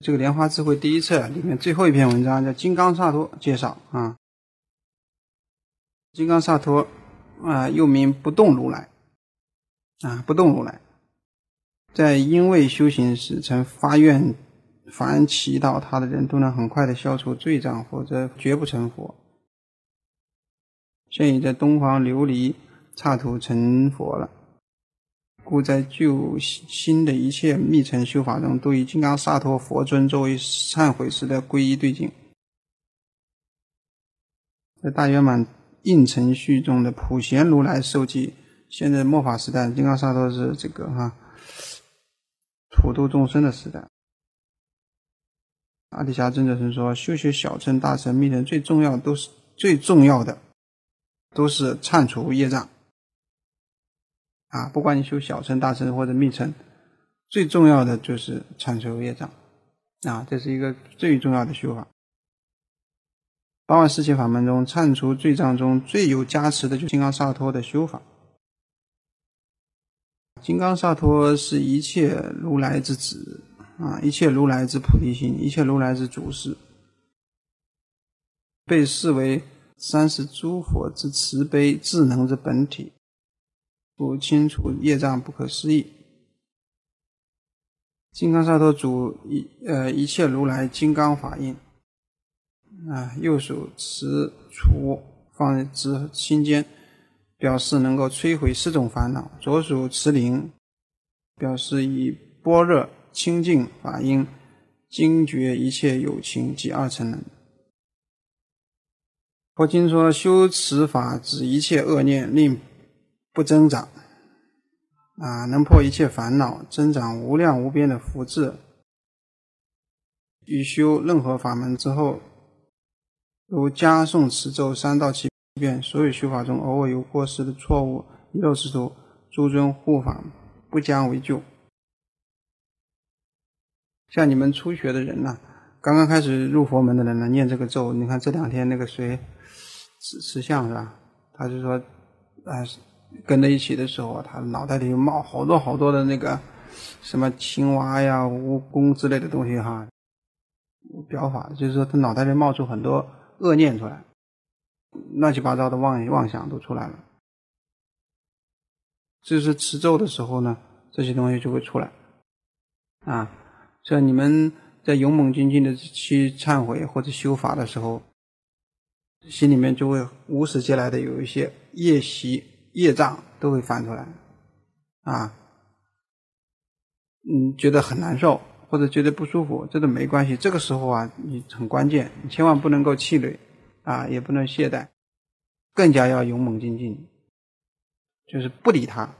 这个《莲花智慧》第一册里面最后一篇文章叫《金刚萨埵》介绍啊，金刚萨埵啊，又名不动如来啊，不动如来，在因为修行时曾发愿，凡祈祷他的人都能很快的消除罪障，否则绝不成佛。现已在东方琉璃刹土成佛了。故在旧新的一切密乘修法中，都以金刚萨埵佛尊作为忏悔时的皈依对境。在大圆满应程序中的普贤如来受记，现在末法时代，金刚萨埵是这个哈普度众生的时代。阿底峡尊者曾说：“修学小乘、大乘、密乘，最重要都是最重要的，都是忏除业障。”啊，不管你修小乘、大乘或者密乘，最重要的就是铲除业障，啊，这是一个最重要的修法。八万四千法门中，铲除罪障中最有加持的，就是金刚萨埵的修法。金刚萨埵是一切如来之子，啊，一切如来之菩提心，一切如来之主事，被视为三世诸佛之慈悲智能之本体。不清楚业障不可思议。金刚萨埵主一呃一切如来金刚法印啊，右手持杵放之心间，表示能够摧毁四种烦恼；左手持铃，表示以般若清净法音惊觉一切有情及二乘能。佛经说，修持法指一切恶念，令。不增长，啊，能破一切烦恼，增长无量无边的福智。于修任何法门之后，如加诵持咒三到七遍，所有修法中偶尔有过失的错误遗漏之处，诸尊护法不将为救。像你们初学的人呐，刚刚开始入佛门的人呢，念这个咒，你看这两天那个谁，慈慈相是吧？他就说，啊。跟在一起的时候，他脑袋里冒好多好多的那个什么青蛙呀、蜈蚣之类的东西哈。表法就是说，他脑袋里冒出很多恶念出来，乱七八糟的妄妄想都出来了。就是持咒的时候呢，这些东西就会出来啊。所以你们在勇猛精进的去忏悔或者修法的时候，心里面就会无始劫来的有一些业习。业障都会翻出来，啊，嗯，觉得很难受或者觉得不舒服，这都没关系。这个时候啊，你很关键，你千万不能够气馁，啊，也不能懈怠，更加要勇猛精进，就是不理他，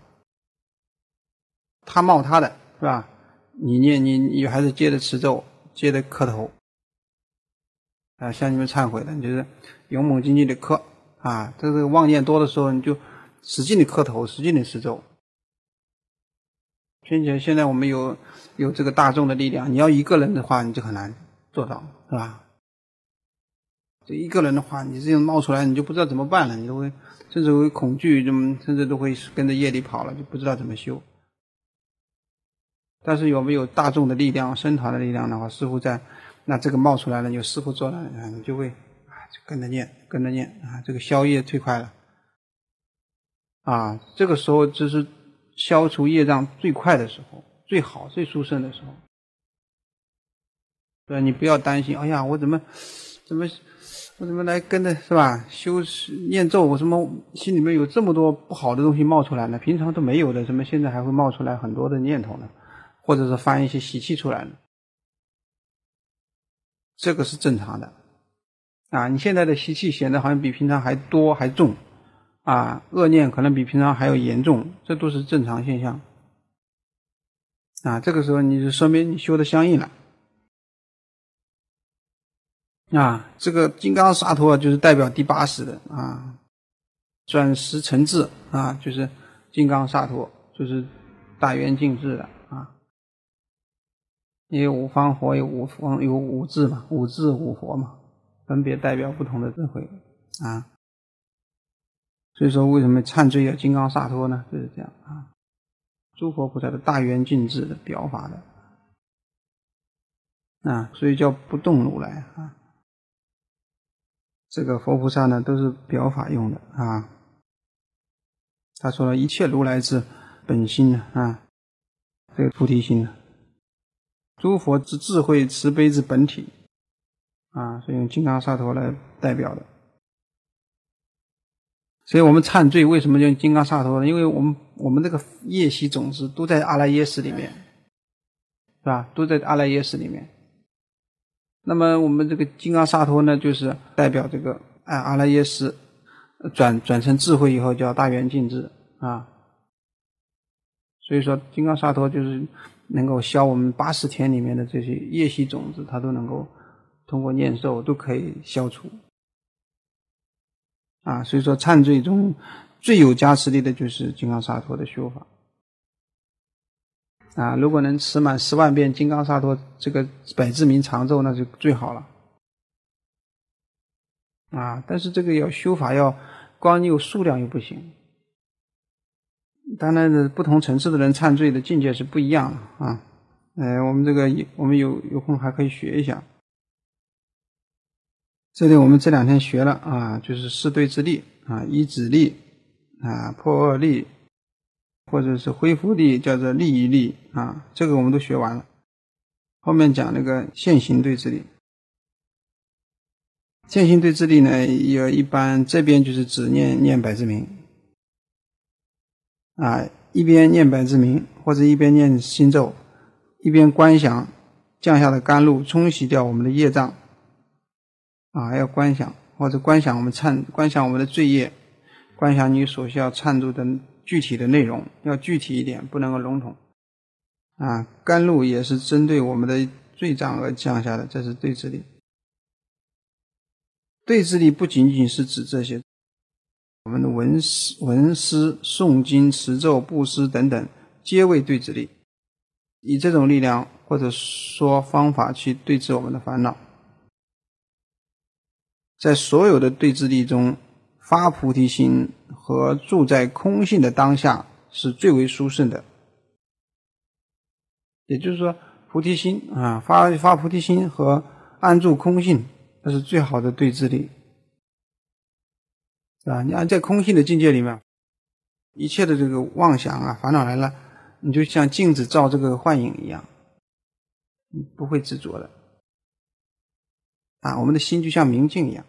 他冒他的是吧？你念你你还是接着持咒，接着磕头，啊，向你们忏悔的，你就是勇猛精进的磕，啊，这个妄念多的时候你就。使劲的磕头，使劲的施咒，并且现在我们有有这个大众的力量，你要一个人的话，你就很难做到，是吧？这一个人的话，你这样冒出来，你就不知道怎么办了，你都会甚至会恐惧，就甚至都会跟着夜里跑了，就不知道怎么修。但是有没有大众的力量、僧团的力量的话，师傅在，那这个冒出来了，有师傅做了，你就会啊，就跟着念，跟着念啊，这个消业最快了。啊，这个时候就是消除业障最快的时候，最好、最殊胜的时候。对你不要担心，哎呀，我怎么怎么我怎么来跟着是吧？修念咒，我什么心里面有这么多不好的东西冒出来呢？平常都没有的，怎么现在还会冒出来很多的念头呢？或者是发一些习气出来呢？这个是正常的。啊，你现在的习气显得好像比平常还多还重。啊，恶念可能比平常还要严重，这都是正常现象。啊，这个时候你就说明你修的相应了。啊，这个金刚萨埵就是代表第八识的啊，转识成智啊，就是金刚萨埵，就是大圆净智的啊。因为五方佛有五方有五智嘛，五智五佛嘛，分别代表不同的智慧啊。所以说，为什么忏罪要金刚萨埵呢？就是这样啊，诸佛菩萨的大圆净智的表法的。啊，所以叫不动如来啊。这个佛菩萨呢，都是表法用的啊。他说了一切如来之本心呢啊，这个菩提心呢，诸佛之智慧慈悲之本体啊，是用金刚萨埵来代表的。所以我们忏罪为什么用金刚萨埵呢？因为我们我们这个夜习种子都在阿赖耶识里面，是吧？都在阿赖耶识里面。那么我们这个金刚萨埵呢，就是代表这个哎阿赖耶识转转成智慧以后叫大圆净智啊。所以说金刚萨埵就是能够消我们八十天里面的这些业习种子，它都能够通过念咒都可以消除。啊，所以说忏罪中最有加持力的就是金刚萨埵的修法。啊，如果能持满十万遍金刚萨埵这个百字明长咒，那就最好了。啊，但是这个要修法要光有数量又不行。当然的，不同层次的人忏罪的境界是不一样的啊。呃，我们这个我们有有空还可以学一下。这里我们这两天学了啊，就是四对之力啊，一指力啊，破恶力，或者是恢复力，叫做利益力啊，这个我们都学完了。后面讲那个现行对之力，现行对之力呢，有一般这边就是只念念百字明啊，一边念百字明，或者一边念心咒，一边观想降下的甘露冲洗掉我们的业障。啊，要观想或者观想我们忏，观想我们的罪业，观想你所需要忏度的具体的内容，要具体一点，不能够笼统。啊，甘露也是针对我们的罪障而降下的，这是对治力。对治力不仅仅是指这些，我们的文思、文思、诵经、持咒、布施等等，皆为对治力。以这种力量或者说方法去对治我们的烦恼。在所有的对治力中，发菩提心和住在空性的当下是最为殊胜的。也就是说，菩提心啊，发发菩提心和安住空性，那是最好的对治力，是吧？你按在空性的境界里面，一切的这个妄想啊、烦恼来了，你就像镜子照这个幻影一样，你不会执着的。啊，我们的心就像明镜一样，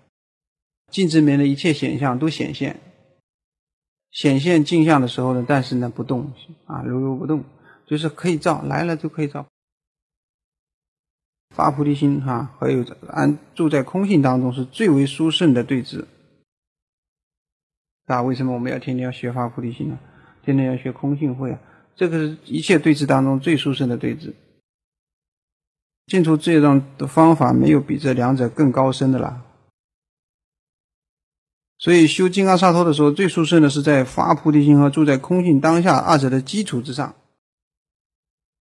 镜子里面的一切显象都显现，显现镜像的时候呢，但是呢不动啊，如如不动，就是可以照来了就可以照。发菩提心哈，还有安住在空性当中是最为殊胜的对治。啊，为什么我们要天天要学发菩提心呢？天天要学空性慧啊，这个是一切对治当中最殊胜的对治。净土这种的方法没有比这两者更高深的了，所以修金刚萨埵的时候，最殊胜的是在发菩提心和住在空性当下二者的基础之上。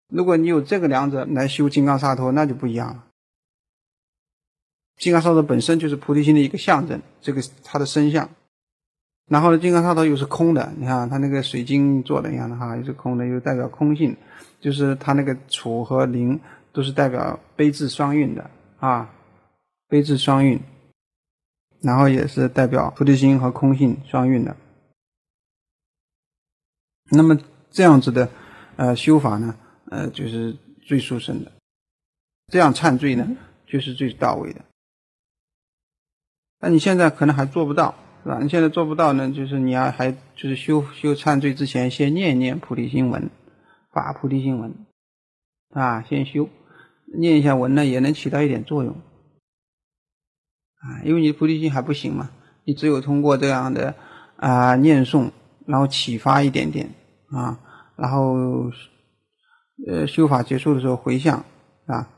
如果你有这个两者来修金刚萨埵，那就不一样了。金刚萨埵本身就是菩提心的一个象征，这个它的身相。然后呢，金刚萨埵又是空的，你看它那个水晶做的一样的哈，又是空的，又代表空性，就是它那个处和灵。都是代表悲智双运的啊，悲智双运，然后也是代表菩提心和空性双运的。那么这样子的呃修法呢，呃就是最殊胜的，这样忏罪呢就是最到位的。那你现在可能还做不到，是吧？你现在做不到呢，就是你要还就是修修忏罪之前，先念念菩提心文，法菩提心文。啊，先修，念一下文呢，也能起到一点作用。啊，因为你的菩提心还不行嘛，你只有通过这样的啊念诵，然后启发一点点啊，然后呃修法结束的时候回向啊。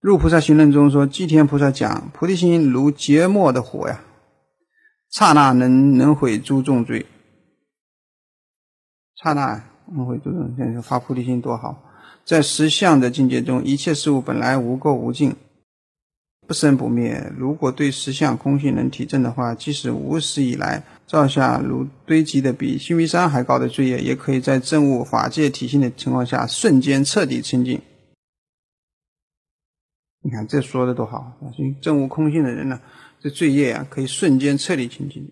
入菩萨行论中说，祭天菩萨讲，菩提心如结末的火呀，刹那能能毁诸重罪，刹那。我会主动现发菩提心多好，在实相的境界中，一切事物本来无垢无净，不生不灭。如果对实相空性能体证的话，即使无始以来造下如堆积的比须弥山还高的罪业，也可以在证悟法界体性的情况下，瞬间彻底清净。你看这说的多好！所以正悟空性的人呢，这罪业啊可以瞬间彻底清净。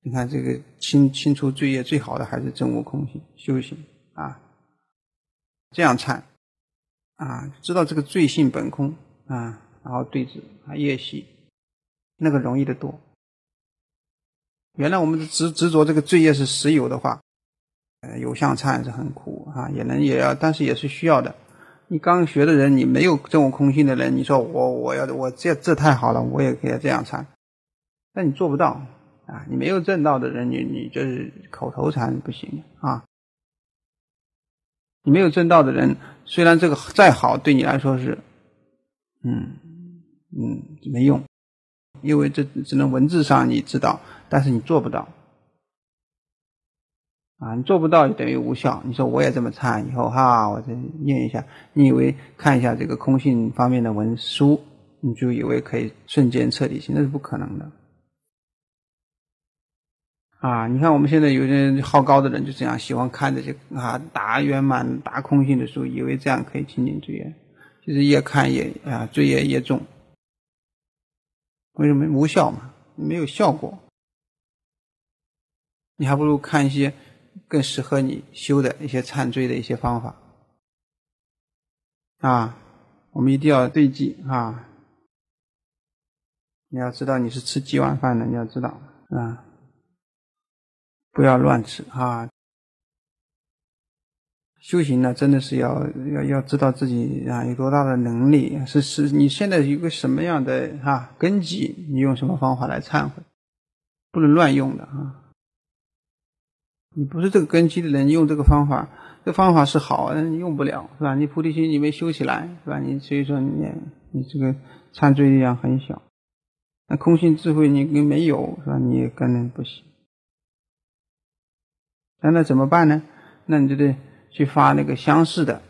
你看这个清清除罪业最好的还是正悟空性修行啊，这样忏啊，知道这个罪性本空啊，然后对治啊业习，那个容易的多。原来我们执执着这个罪业是实有的话，呃，有相忏是很苦啊，也能也要，但是也是需要的。你刚学的人，你没有这种空性的人，你说我我要我这这太好了，我也可以这样参，但你做不到啊！你没有正道的人，你你就是口头禅不行啊！你没有证道的人，虽然这个再好，对你来说是，嗯嗯没用，因为这只能文字上你知道，但是你做不到。啊，你做不到就等于无效。你说我也这么参，以后哈，我再念一下。你以为看一下这个空性方面的文书，你就以为可以瞬间彻底性，那是不可能的。啊，你看我们现在有些人好高的人就这样，喜欢看这些啊大圆满、大空性的书，以为这样可以清净罪业，其实越看越啊罪业越重。为什么无效嘛？没有效果，你还不如看一些。更适合你修的一些忏罪的一些方法啊，我们一定要对记啊！你要知道你是吃几碗饭的，你要知道啊，不要乱吃啊！修行呢，真的是要要要知道自己啊有多大的能力，是是你现在有个什么样的啊根基，你用什么方法来忏悔，不能乱用的啊！你不是这个根基的人，用这个方法，这方法是好，但你用不了，是吧？你菩提心你没修起来，是吧？你所以说你你这个忏罪力量很小，那空性智慧你你没有，是吧？你也根本不行。那那怎么办呢？那你就得去发那个相似的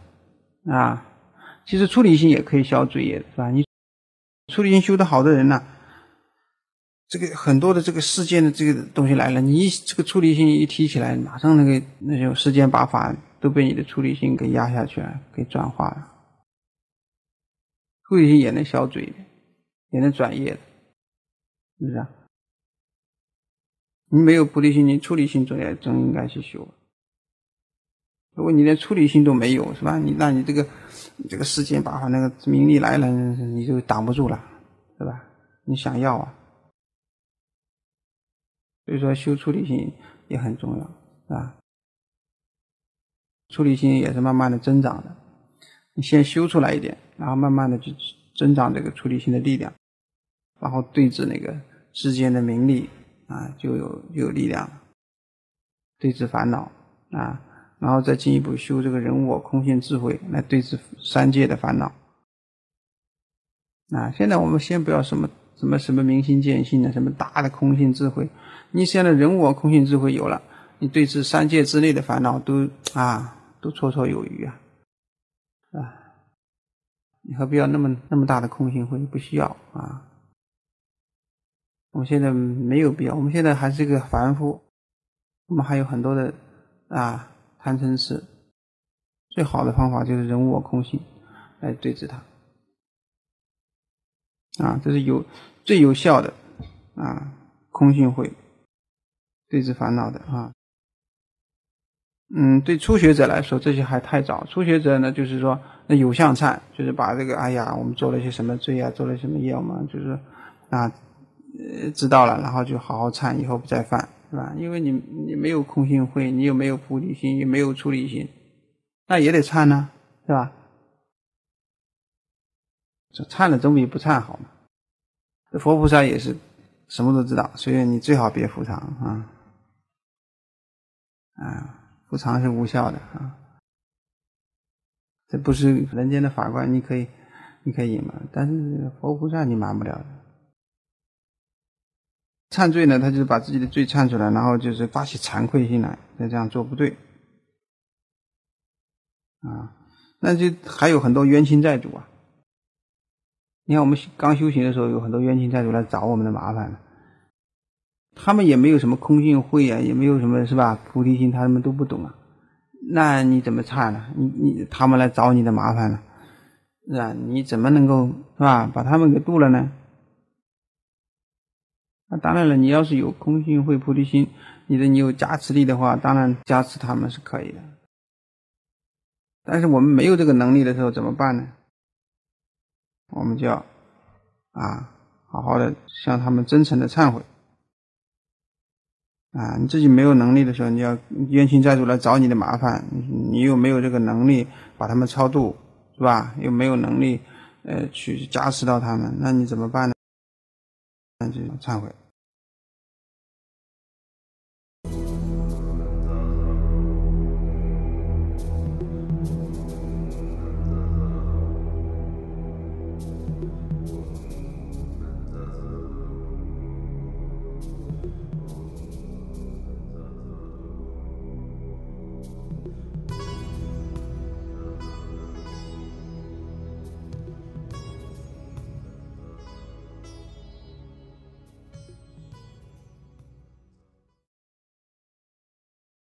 啊。其实处理性也可以消罪业，是吧？你处理性修得好的人呢？这个很多的这个事件的这个东西来了，你一这个处理性一提起来，马上那个那种世间把法都被你的处理性给压下去了，给转化了。处理性也能消罪，也能转业的，是不是？啊你没有菩提心，你出离心总也总应该去修。如果你连出离心都没有，是吧？你那你这个这个世间八法那个名利来了，你就挡不住了，是吧？你想要啊？所以说修出离心也很重要，啊，出离心也是慢慢的增长的。你先修出来一点，然后慢慢的去增长这个出离心的力量，然后对治那个世间的名利啊，就有就有力量了。对治烦恼啊，然后再进一步修这个人我空性智慧来对治三界的烦恼。啊，现在我们先不要什么。什么什么明心见性的，什么大的空性智慧，你现在人我空性智慧有了，你对治三界之内的烦恼都啊都绰绰有余啊，啊，你何必要那么那么大的空性慧？不需要啊。我们现在没有必要，我们现在还是一个凡夫，我们还有很多的啊贪嗔痴，最好的方法就是人我空性来对治它。啊，这是有最有效的啊，空性会对治烦恼的啊。嗯，对初学者来说，这些还太早。初学者呢，就是说，那有相忏，就是把这个，哎呀，我们做了些什么罪啊，做了什么业嘛，就是啊，呃，知道了，然后就好好忏，以后不再犯，是吧？因为你你没有空性会，你又没有菩提心，也没有出离心，那也得忏呢，是吧？这忏了总比不忏好嘛。这佛菩萨也是什么都知道，所以你最好别复藏啊！啊，复藏是无效的啊！这不是人间的法官，你可以你可以隐瞒，但是佛菩萨你瞒不了的。忏罪呢，他就是把自己的罪忏出来，然后就是发起惭愧心来，再这样做不对啊！那就还有很多冤亲债主啊！你看，我们刚修行的时候，有很多冤亲债主来找我们的麻烦了。他们也没有什么空性慧啊，也没有什么是吧？菩提心，他们都不懂啊。那你怎么忏呢？你你他们来找你的麻烦了，是吧？你怎么能够是吧把他们给渡了呢？那当然了，你要是有空性慧菩提心，你的你有加持力的话，当然加持他们是可以的。但是我们没有这个能力的时候怎么办呢？我们就要啊，好好的向他们真诚的忏悔。啊，你自己没有能力的时候，你要冤亲债主来找你的麻烦，你又没有这个能力把他们超度，是吧？又没有能力，呃，去加持到他们，那你怎么办呢？那就忏悔。